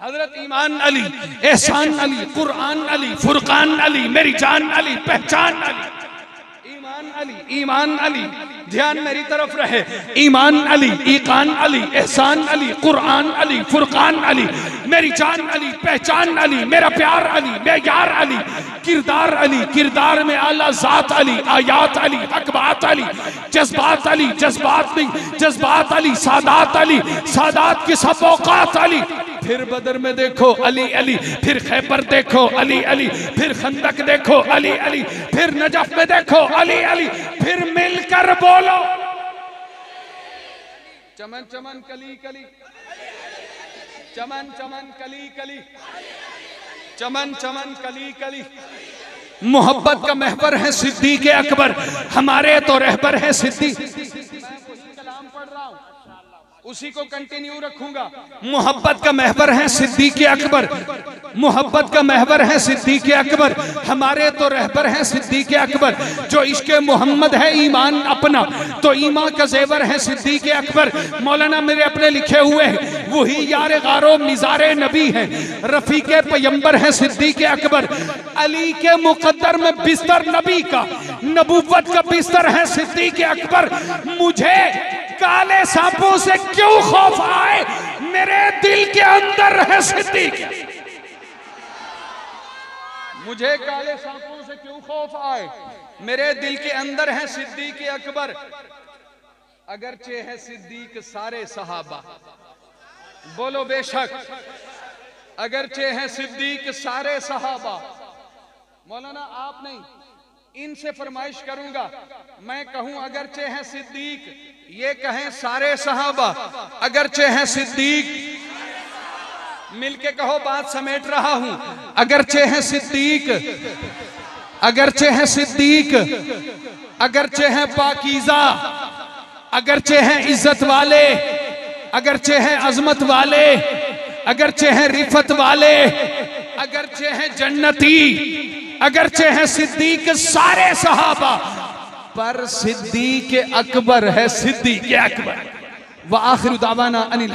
A: हज़रत ईमान अली, एहसान अली कुरान अली, फुरकान अली, मेरी जान अली, पहचान अली। ईमान अली ईमान अली। ध्यान मेरी तरफ़ रहे। ईमान अली, ईकान अली, एहसान अली कुरान अली, फुरकान अली, मेरी जान अली, पहचान अली, मेरा प्यार अली बेयार अली, किरदार अली, किरदार में आला जात अली, आयात अली, अकबात अली, जज्बात अली, जज्बात नहीं, जज्बात अली, सादात अली, सादात की सब औकात अली। फिर बदर में देखो अली अली, फिर खैबर देखो अली अली, फिर खंदक देखो अली अली, फिर नजफ में देखो अली अली, फिर मिलकर बोलो चमन चमन, कली कली। चमन चमन, कली कली। चमन चमन, कली कली। मोहब्बत का महबर है सिद्धि के अकबर। हमारे तो रहबर है सिद्धि कलाम पढ़ रहा हूँ उसी को कंटिन्यू रखूँगा। मोहब्बत का महबर है सिद्दीक अकबर। मोहब्बत का महबर है सिद्दीक अकबर। हमारे तो रहबर है सिद्दीक अकबर। जो इश्क मोहम्मद है, ईमान अपना। तो ईमान का जेवर है सिद्दीक अकबर। मौलाना मेरे अपने लिखे हुए हैं। वही यार गारो मिजारे नबी है। रफी के पैम्बर है सिद्दीक अकबर। अली के मुकद्दर में बिस्तर नबी का। नबूवत का बिस्तर है सिद्दीक अकबर। मुझे काले सांपों से क्यों खौफ आए? मेरे दिल के अंदर है सिद्दीक। मुझे काले सांपों से क्यों खौफ आए? मेरे दिल के अंदर है सिद्दीक अकबर। अगरचे है सिद्दीक सारे सहाबा। बोलो बेशक अगरचे है सिद्दीक सारे सहाबा। मौलाना, आप नहीं, इनसे फरमाइश करूँगा। मैं कहूँ अगरचे हैं सिद्दीक, ये कहें सारे सहाबा। अगरचे हैं सिद्दीक मिलके कहो, बात समेट रहा हूँ। अगरचे हैं सिद्दीक, अगरचे हैं सिद्दीक, अगरचे हैं पाकीजा, अगरचे हैं इज़्ज़त वाले, अगरचे हैं अजमत वाले, अगरचे हैं रिफत वाले, अगरचे हैं जन्नती, अगरचे हैं सिद्दीक सारे सहाबा, पर सिद्दीक अकबर है सिद्दीक अकबर। व आखिर दावाना अनिल